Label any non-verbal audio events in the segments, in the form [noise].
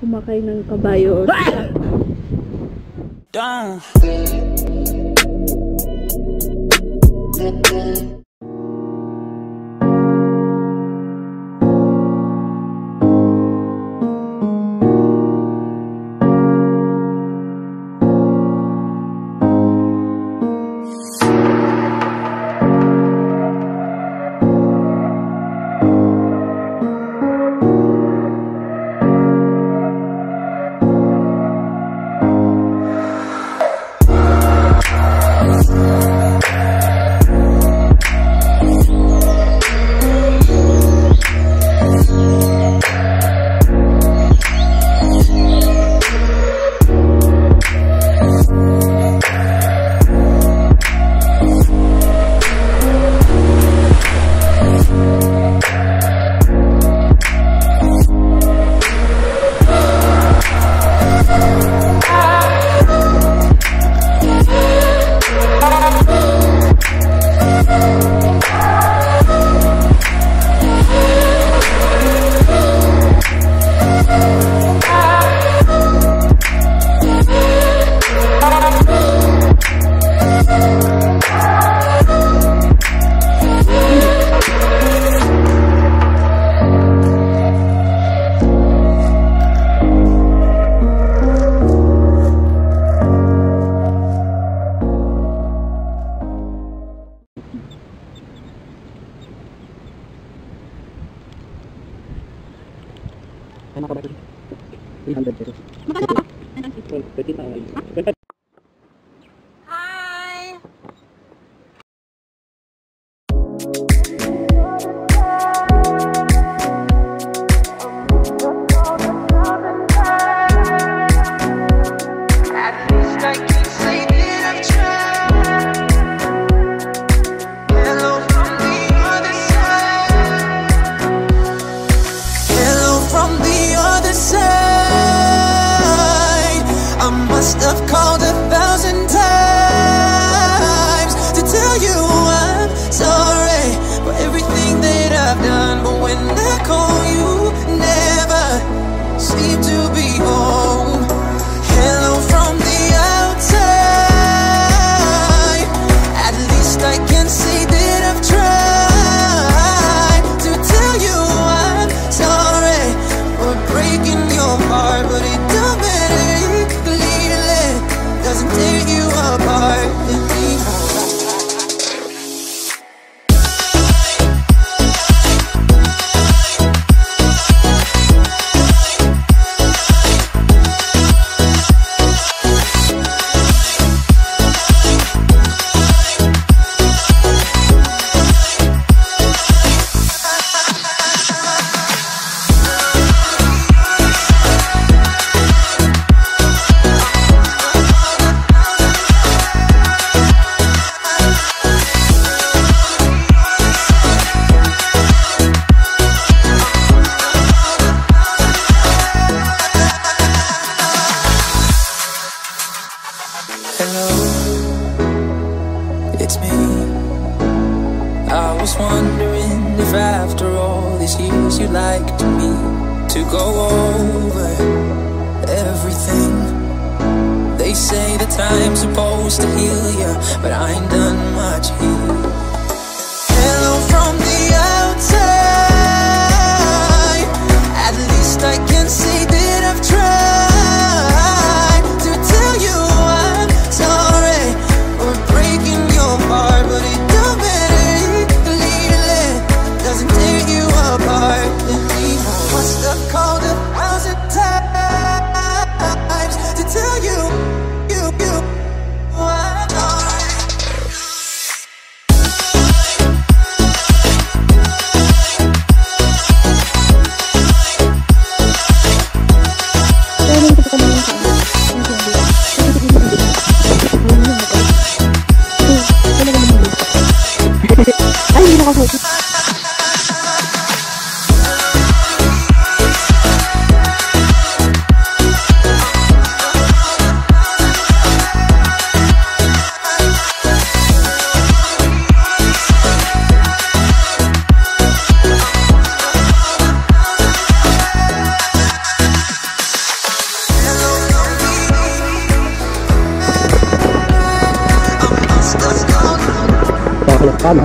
Sumakay ng kabayo. [laughs] Ah! Dang! Ay, mga kabata. 300 pesos. Magkano ba? 13 na. 25 Hello, it's me. I was wondering if after all these years you'd like to me to go over everything. They say that time's supposed to heal you, but I ain't done much healing. Tama.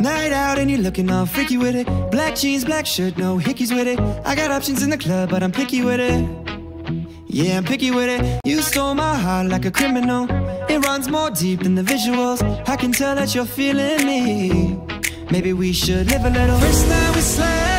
Night out and you're looking all freaky with it. Black jeans, black shirt, no hickeys with it. I got options in the club, but I'm picky with it. Yeah, I'm picky with it. You stole my heart like a criminal. It runs more deep than the visuals. I can tell that you're feeling me. Maybe we should live a little. First night we slept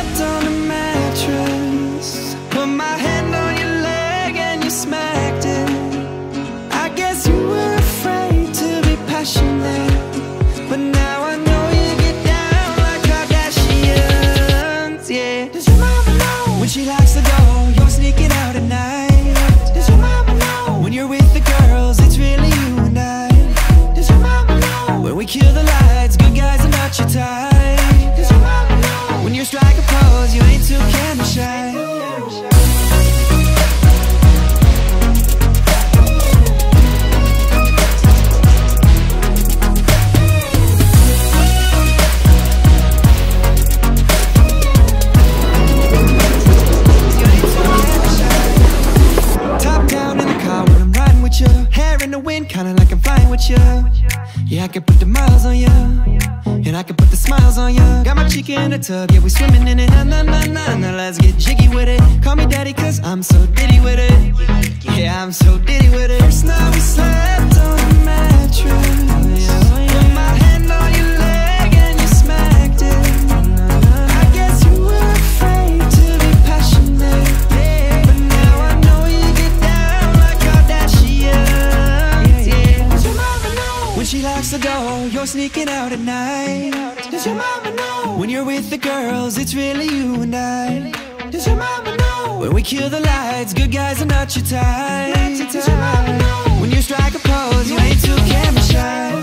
I can put the smiles on you. Got my chica in the tub, yeah, we swimming in it. Nah, nah, nah, nah, nah, let's get jiggy with it. Call me daddy, cause I'm so ditty with it. Yeah, I'm so ditty with it. First night we slept on the mattress. know you're sneaking out at night? Does your mama know? When you're with the girls, it's really you and I. Does your mama know? When we kill the lights, good guys are not your type. Does your mama know? When you strike a pose, you ain't too camera shy.